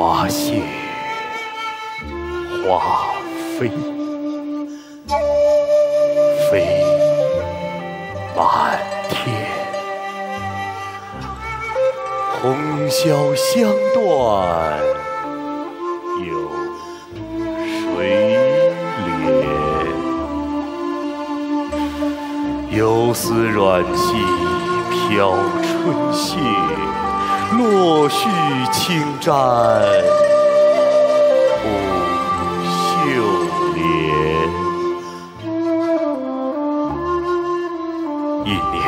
花谢花飞，飞满天，红消香断有谁怜？游丝软系飘春榭，落絮轻沾扑绣帘。一年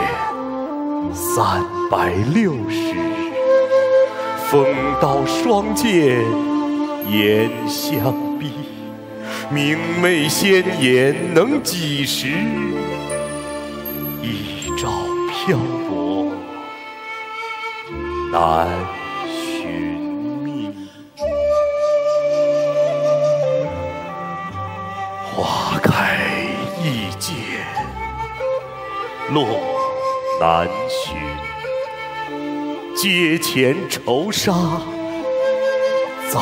三百六十日，风刀霜剑严相逼，明媚鲜艳能几时？一朝漂泊难寻觅，花开易见落难寻，阶前愁杀葬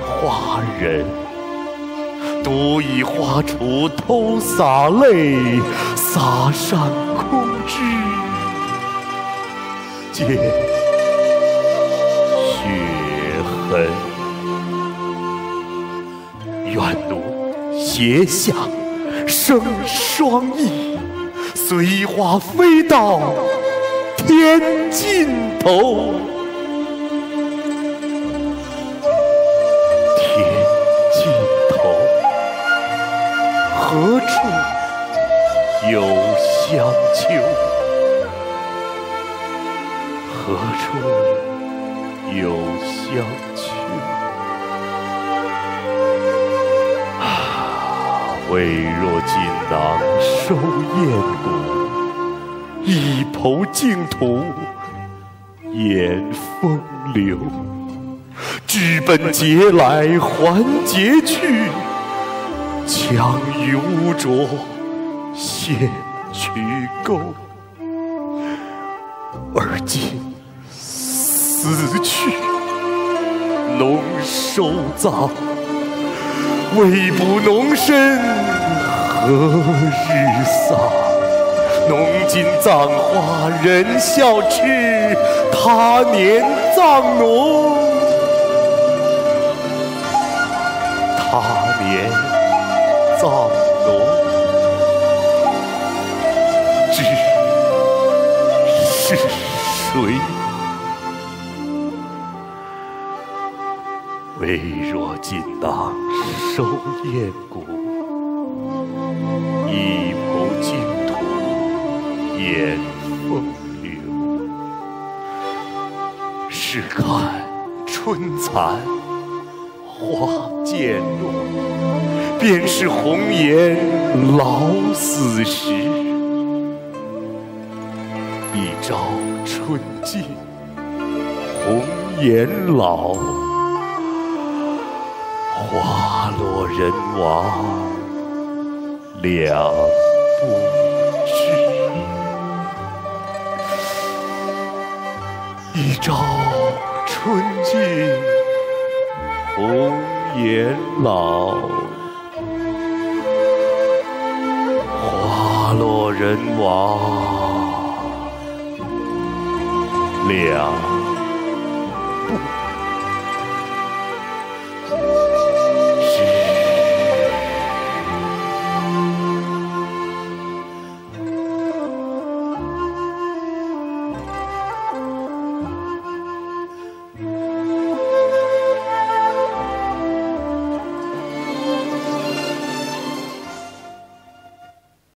花人。独倚花锄偷洒泪，洒上空枝见血痕。愿奴斜下生双翼，随花飞到天尽头。天尽头，何处有香丘？何处有香丘？啊，未若锦囊收艳骨，一抔净土掩风流。知本节来还节去，强于污浊陷渠沟。而今死去，龙收葬，未卜侬身何日丧？侬今葬花人笑痴，他年葬侬。他年葬侬，微若锦囊收艳骨，一抔净土掩风流。试看春残花渐落，便是红颜老死时。一朝春尽，红颜老，花落人亡两不知。一朝春尽，红颜老，花落人亡两